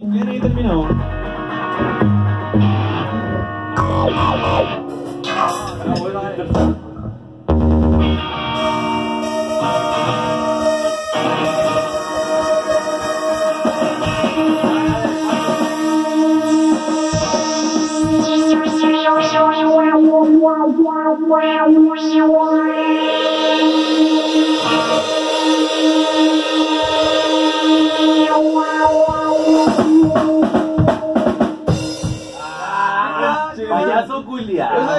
Não quero ainda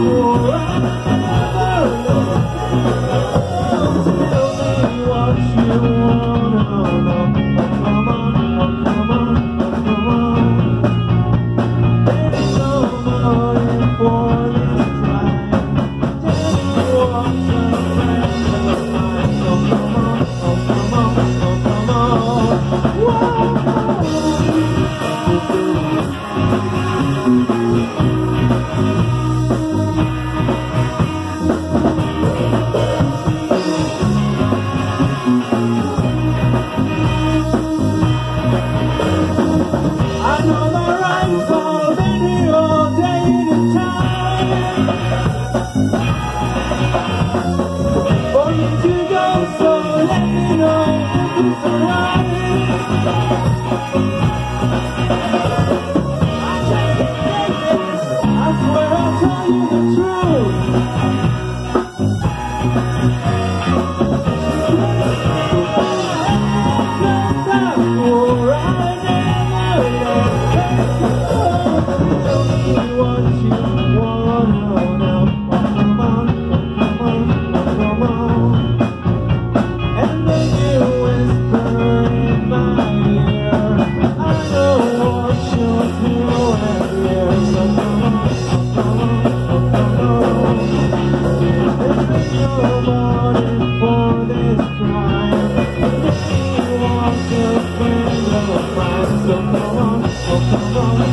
Oh.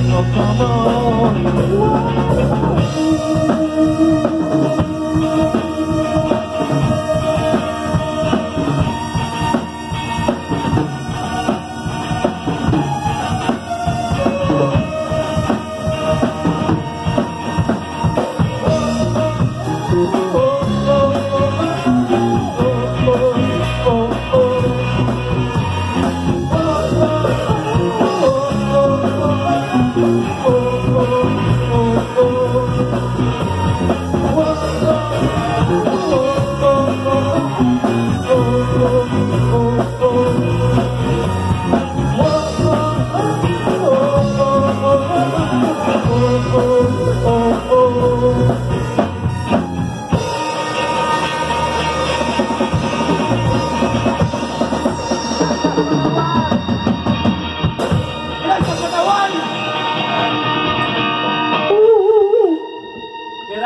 come on.